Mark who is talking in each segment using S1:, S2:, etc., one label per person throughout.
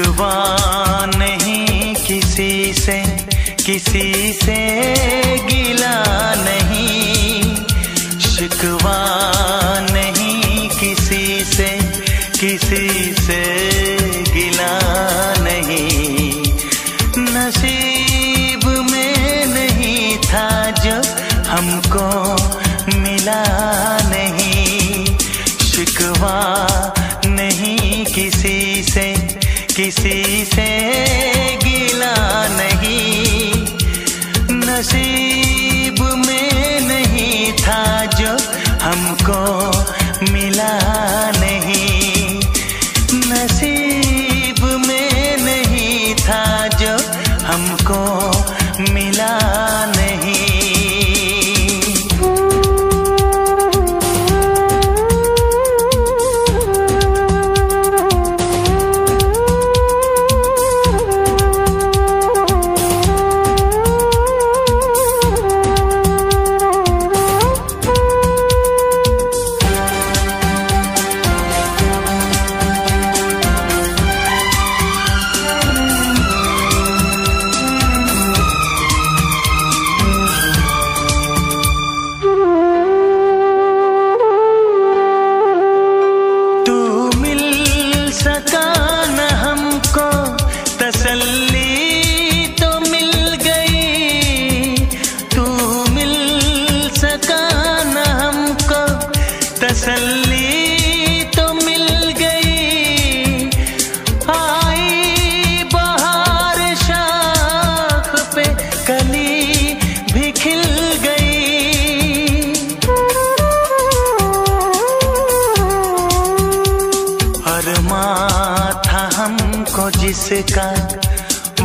S1: शिकवा नहीं किसी से किसी से।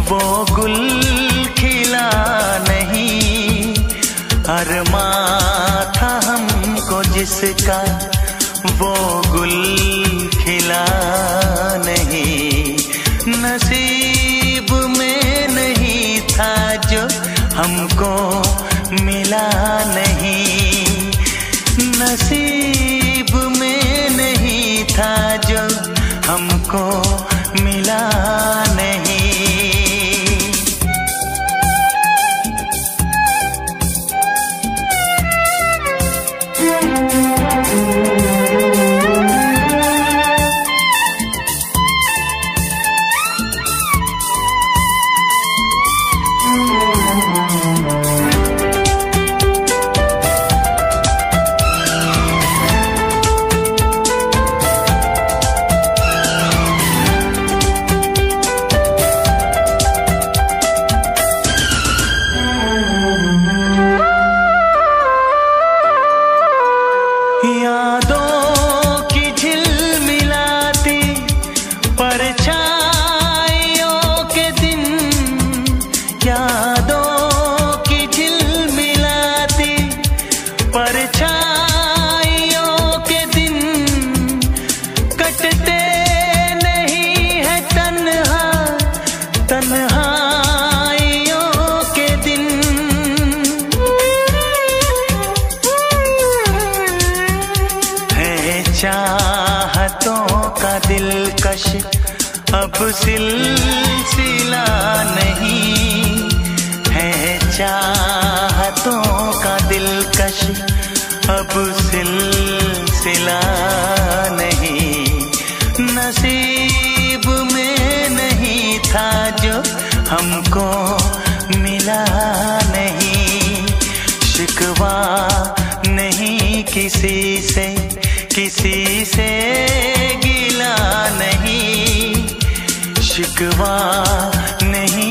S1: वो गुल खिला नहीं। अरमा था हमको जिसका वो गुल खिला नहीं। नसीब में नहीं था जो हमको मिला नहीं। अब सिलसिला नहीं है चाहतों का दिलकश, अब सिलसिला नहीं। नसीब में नहीं था जो हमको मिला नहीं। शिकवा नहीं किसी से किसी से गिला नहीं शिकवा नहीं।